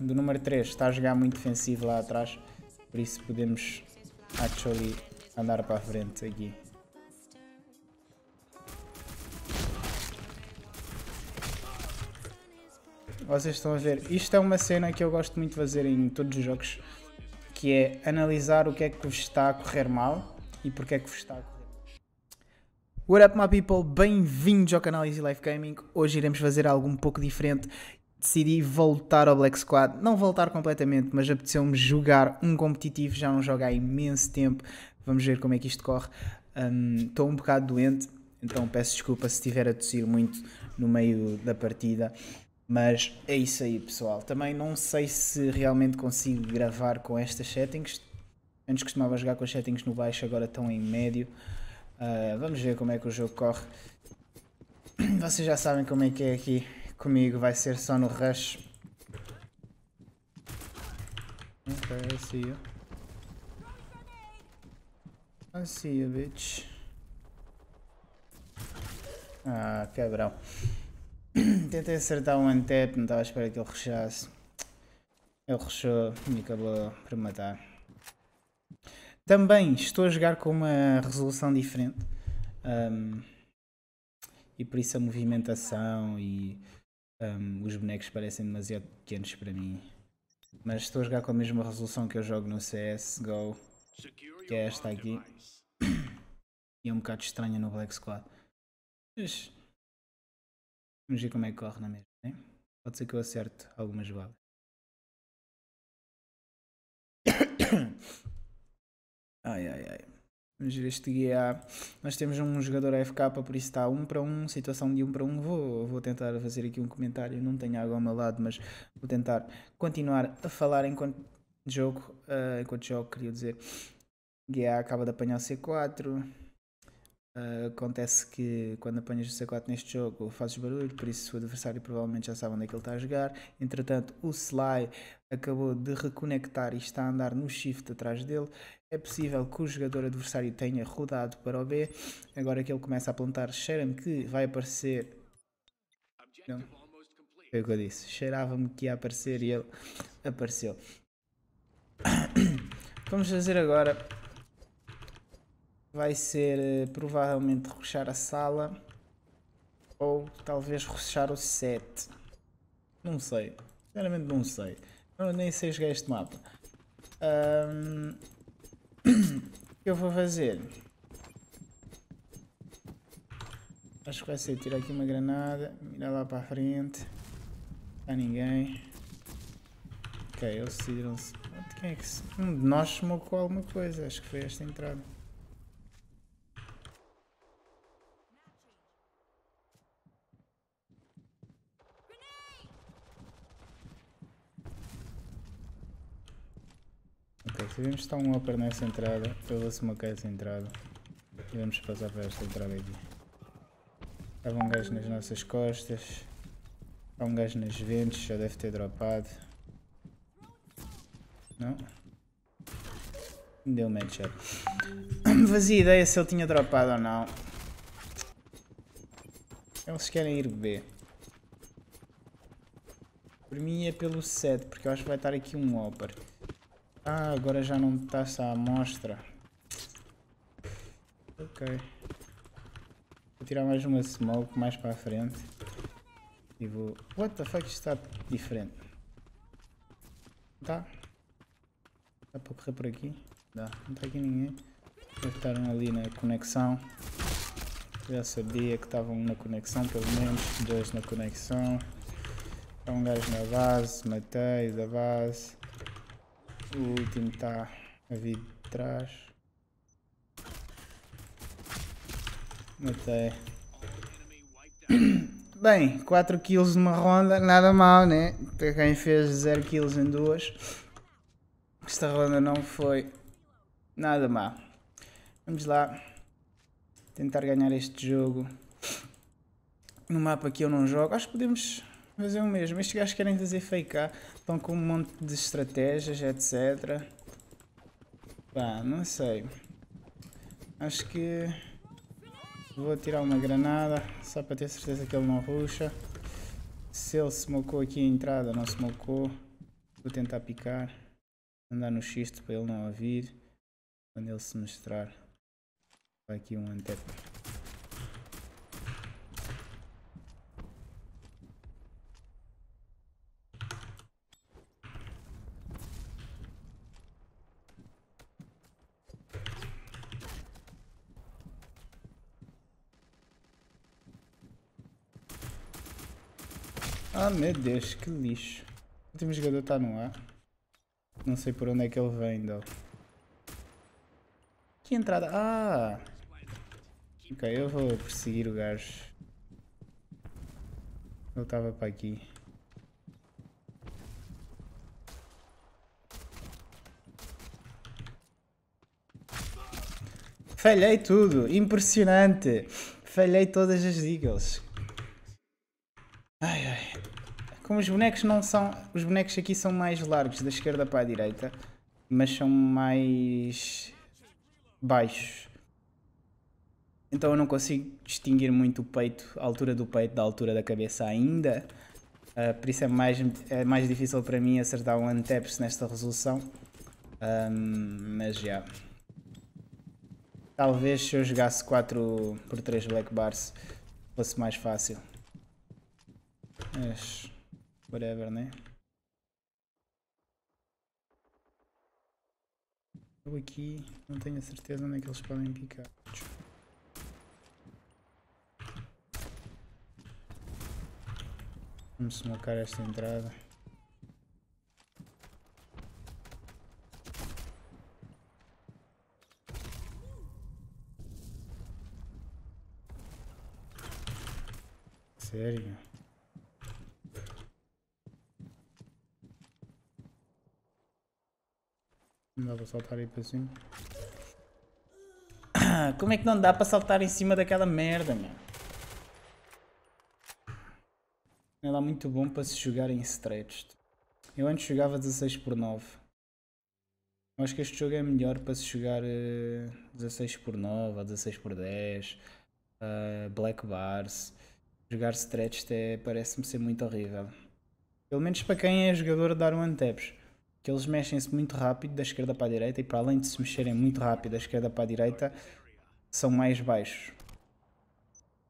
do número 3 está a jogar muito defensivo lá atrás. Por isso podemos actually andar para a frente aqui. Vocês estão a ver, isto é uma cena que eu gosto muito de fazer em todos os jogos, que é analisar o que é que vos está a correr mal e porque é que vos está a correr What up my people, bem-vindos ao canal Easy Life Gaming, hoje iremos fazer algo um pouco diferente Decidi voltar ao Black Squad, não voltar completamente, mas apeteceu-me jogar um competitivo, já não jogo há imenso tempo, vamos ver como é que isto corre Estou um, um bocado doente, então peço desculpa se estiver a tossir muito no meio da partida mas é isso aí, pessoal. Também não sei se realmente consigo gravar com estas settings. Antes costumava jogar com as settings no baixo, agora estão em médio. Uh, vamos ver como é que o jogo corre. Vocês já sabem como é que é aqui comigo, vai ser só no rush. Ok, I see you. I see you, bitch. Ah, quebrão. Tentei acertar um antep, não estava à espera que ele rushasse. Ele rushou e acabou por matar. Também estou a jogar com uma resolução diferente. Um, e por isso a movimentação e um, os bonecos parecem demasiado pequenos para mim. Mas estou a jogar com a mesma resolução que eu jogo no CSGO, que é esta aqui. E é um bocado estranha no Black Squad. Mas Vamos ver como é que corre na mesma, né? Pode ser que eu acerte algumas balas. Ai ai ai. Vamos ver este guia. Nós temos um jogador AFK, por isso está 1 um para 1, um, situação de 1 um para 1. Um. Vou, vou tentar fazer aqui um comentário. Não tenho água ao meu lado, mas vou tentar continuar a falar enquanto jogo. Uh, enquanto jogo, queria dizer. Guia acaba de apanhar o C4. Uh, acontece que quando apanhas o C4 neste jogo fazes barulho, por isso o adversário provavelmente já sabe onde é que ele está a jogar. Entretanto, o Sly acabou de reconectar e está a andar no shift atrás dele. É possível que o jogador adversário tenha rodado para o B. Agora que ele começa a plantar, cheira-me que vai aparecer. Não. Foi o que eu disse. Cheirava-me que ia aparecer e ele apareceu. Vamos fazer agora vai ser eh, provavelmente ruxar a sala ou talvez ruxar o set. Não sei. Sinceramente não sei. Eu nem sei jogar este mapa. Um... que eu vou fazer? Acho que vai ser tirar aqui uma granada, mirar lá para a frente. Não ninguém. Ok, eles decidiram-se. Quem é que se... Um de nós smocou alguma coisa, acho que foi esta entrada. Devemos estar um upper nessa entrada. Eu vou smokear essa entrada. E vamos passar para esta entrada aqui. Estava um gajo nas nossas costas. Há um gajo nas ventas, já deve ter dropado. Não? Deu um matchup. Fazia ideia se ele tinha dropado ou não. Eles querem ir B. Por mim é pelo set, porque eu acho que vai estar aqui um upper. Ah, agora já não está essa amostra. Ok. Vou tirar mais uma smoke mais para a frente. E vou... What the fuck, isto está diferente. Tá? Dá para correr por aqui? Dá. Não está aqui ninguém. Deve estar ali na conexão. Já sabia que estavam na conexão, pelo menos. Dois na conexão. Há um gajo na base. Matei da base. O último está a vir de trás. Matei. Bem, 4 kills numa ronda, nada mal, né? Para quem fez 0 kills em duas. Esta ronda não foi nada mal. Vamos lá. Tentar ganhar este jogo. No mapa que eu não jogo. Acho que podemos fazer o mesmo. Estes gajos querem fazer fake Estão com um monte de estratégias, etc. Pá, não sei. Acho que vou tirar uma granada só para ter certeza que ele não ruxa. Se ele smocou aqui a entrada, não smocou. Vou tentar picar. Andar no xisto para ele não ouvir. Quando ele se mostrar. Vai aqui um antepper. Ah meu Deus, que lixo. O último jogador está no ar. Não sei por onde é que ele vem, though. Que entrada? Ah! Ok, eu vou perseguir o gajo. Ele estava para aqui. Falhei tudo! Impressionante! Falhei todas as eagles. Ai ai. Como os bonecos não são. Os bonecos aqui são mais largos da esquerda para a direita, mas são mais baixos. Então eu não consigo distinguir muito o peito, a altura do peito da altura da cabeça ainda. Uh, por isso é mais, é mais difícil para mim acertar um anteps nesta resolução. Um, mas já. Talvez se eu jogasse 4 por 3 Black Bars fosse mais fácil. Mas, whatever, né? Eu aqui não tenho a certeza onde é que eles podem picar. Vamos smocar esta entrada. Sério? Não dá para saltar aí para cima. Como é que não dá para saltar em cima daquela merda, meu? Ela é muito bom para se jogar em stretched. Eu antes jogava 16 por 9. Eu acho que este jogo é melhor para se jogar uh, 16 por 9 ou 16 por 10. Uh, Black Bars. Jogar stretched é, parece-me ser muito horrível. Pelo menos para quem é jogador de dar um anteps que eles mexem-se muito rápido da esquerda para a direita e para além de se mexerem muito rápido da esquerda para a direita, são mais baixos.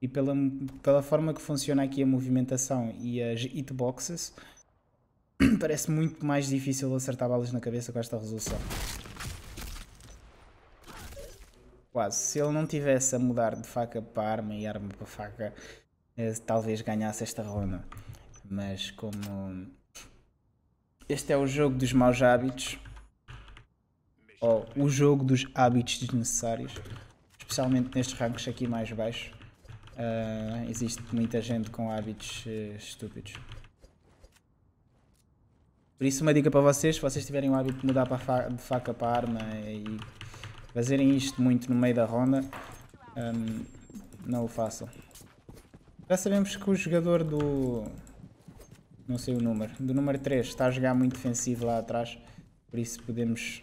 E pela, pela forma que funciona aqui a movimentação e as hitboxes, parece muito mais difícil acertar balas na cabeça com esta resolução. Quase. Se ele não tivesse a mudar de faca para arma e arma para faca, eh, talvez ganhasse esta ronda. Mas como este é o jogo dos maus hábitos. Ou o jogo dos hábitos desnecessários. Especialmente nestes ranks aqui mais baixos. Uh, existe muita gente com hábitos uh, estúpidos. Por isso uma dica para vocês, se vocês tiverem o hábito de mudar para fa de faca para arma e fazerem isto muito no meio da ronda, um, não o façam. Já sabemos que o jogador do, não sei o número, do número 3 está a jogar muito defensivo lá atrás, por isso podemos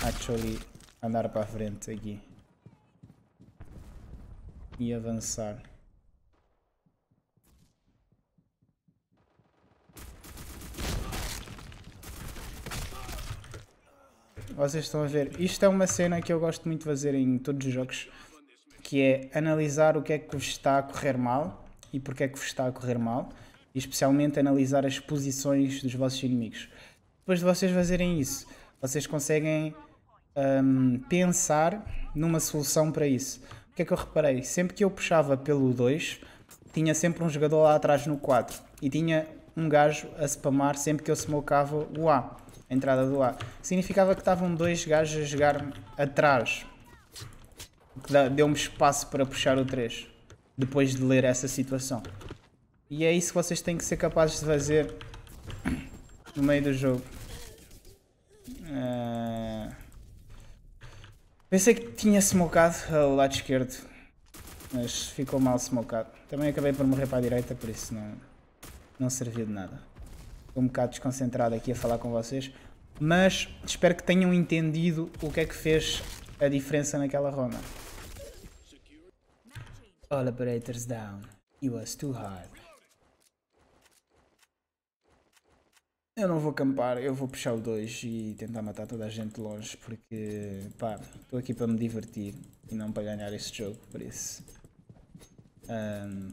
actually andar para a frente aqui. E avançar. Vocês estão a ver, isto é uma cena que eu gosto muito de fazer em todos os jogos, que é analisar o que é que vos está a correr mal e porque é que vos está a correr mal e especialmente analisar as posições dos vossos inimigos. Depois de vocês fazerem isso, vocês conseguem um, pensar numa solução para isso. O que é que eu reparei? Sempre que eu puxava pelo 2, tinha sempre um jogador lá atrás no 4 e tinha um gajo a spamar sempre que eu smocava o A, a entrada do A. Significava que estavam dois gajos a jogar atrás, que deu-me espaço para puxar o 3, depois de ler essa situação. E é isso que vocês têm que ser capazes de fazer no meio do jogo. Uh... Pensei que tinha smocado o lado esquerdo, mas ficou mal smocado. Também acabei por morrer para a direita, por isso não, não serviu de nada. Estou um bocado desconcentrado aqui a falar com vocês, mas espero que tenham entendido o que é que fez a diferença naquela ronda. All operators down. It was too hard. Eu não vou acampar, eu vou puxar o 2 e tentar matar toda a gente de longe porque pá, estou aqui para me divertir e não para ganhar este jogo, por isso. Um,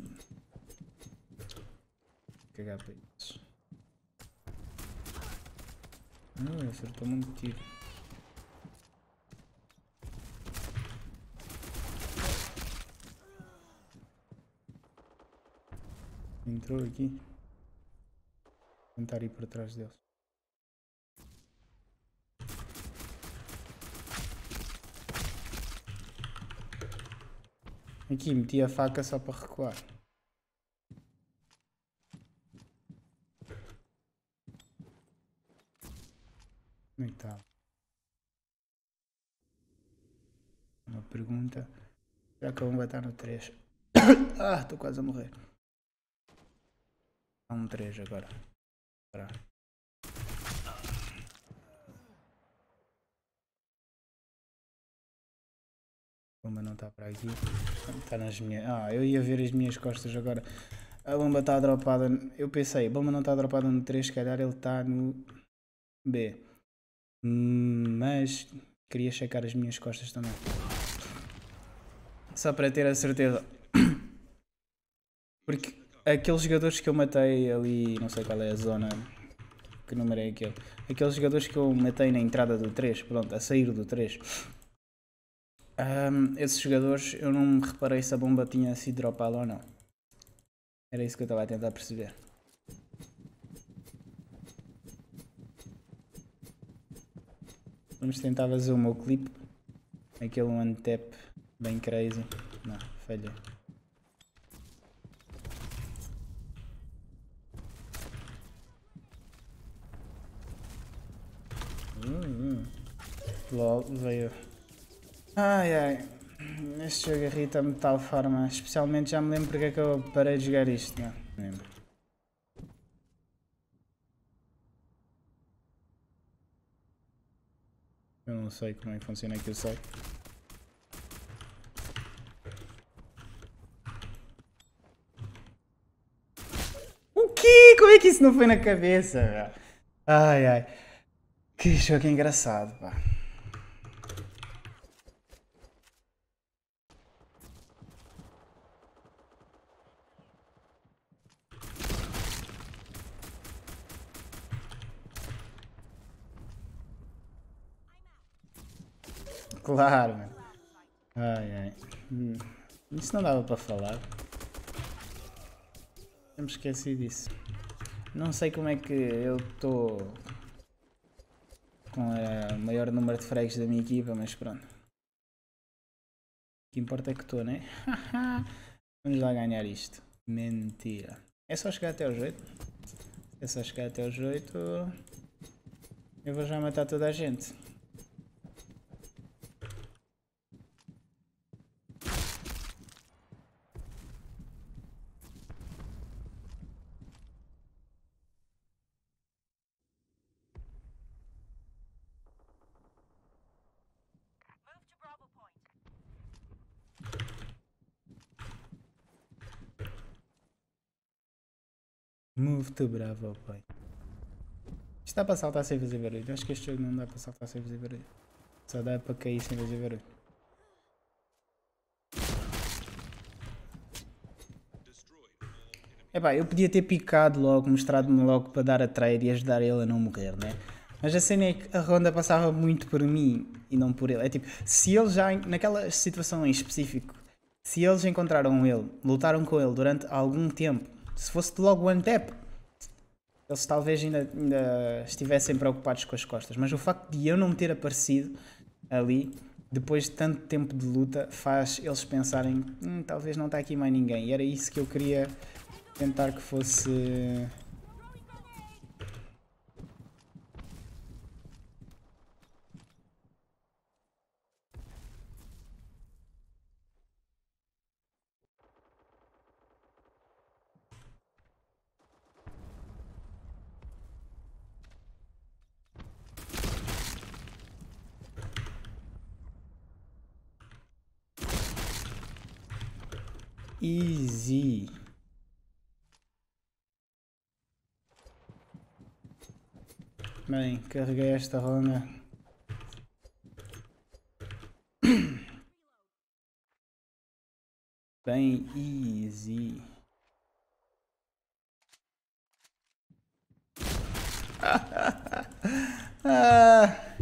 cagar para isso. Acertou muito tiro. Entrou aqui tentar ir por trás deles. Aqui meti a faca só para recuar. Que está? Uma pergunta. Será que eu vou estar no 3? ah, estou quase a morrer. Há um 3 agora. Para. A bomba não está para aqui. Está nas minhas. Ah, eu ia ver as minhas costas agora. A bomba está dropada. Eu pensei, a bomba não está dropada no 3, se calhar ele está no B. Mas queria checar as minhas costas também. Só para ter a certeza. Porque aqueles jogadores que eu matei ali, não sei qual é a zona, que número é aquele, aqueles jogadores que eu matei na entrada do 3, pronto, a sair do 3, um, esses jogadores eu não me reparei se a bomba tinha sido dropada ou não. Era isso que eu estava a tentar perceber. Vamos tentar fazer o meu clipe. Aquele one tap bem crazy. Não, falhei. Hum, hum. LOL, veio. Ai ai. Este jogo irrita-me de tal forma. Especialmente já me lembro porque é que eu parei de jogar isto. Não, lembro. Eu não sei como é que funciona aqui o sei. O quê? Como é que isso não foi na cabeça? Ai ai. Que jogo engraçado, pá. Claro, mano. Ai, ai. Hum. Isso não dava para falar. Eu me esqueci disso. Não sei como é que eu estou com o maior número de frags da minha equipa, mas pronto. O que importa é que estou, né? Vamos lá ganhar isto. Mentira. É só chegar até aos 8. É só chegar até aos 8. Eu vou já matar toda a gente. Move to Bravo, pai. Isto dá para saltar sem fazer barulho. Acho que este jogo não dá para saltar sem fazer barulho. Só dá para cair sem fazer barulho. Epá, eu podia ter picado logo, mostrado-me logo para dar a trade e ajudar ele a não morrer, né? Mas a cena é que a ronda passava muito por mim e não por ele. É tipo, se ele já, naquela situação em específico, se eles encontraram ele, lutaram com ele durante algum tempo se fosse logo one tap, eles talvez ainda, ainda estivessem preocupados com as costas. Mas o facto de eu não ter aparecido ali, depois de tanto tempo de luta, faz eles pensarem: hum, talvez não está aqui mais ninguém. E era isso que eu queria tentar que fosse Easy. Bem, carreguei esta ronda. Bem easy. ah,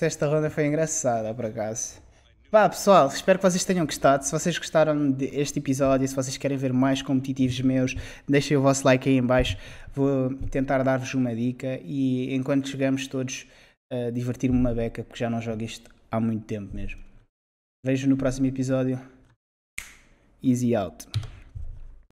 esta ronda foi engraçada, por acaso. Pá, pessoal, espero que vocês tenham gostado. Se vocês gostaram deste episódio, se vocês querem ver mais competitivos meus, deixem o vosso like aí em baixo. Vou tentar dar-vos uma dica e enquanto chegamos todos a divertir-me uma beca, porque já não jogo isto há muito tempo mesmo. Vejo no próximo episódio. Easy out.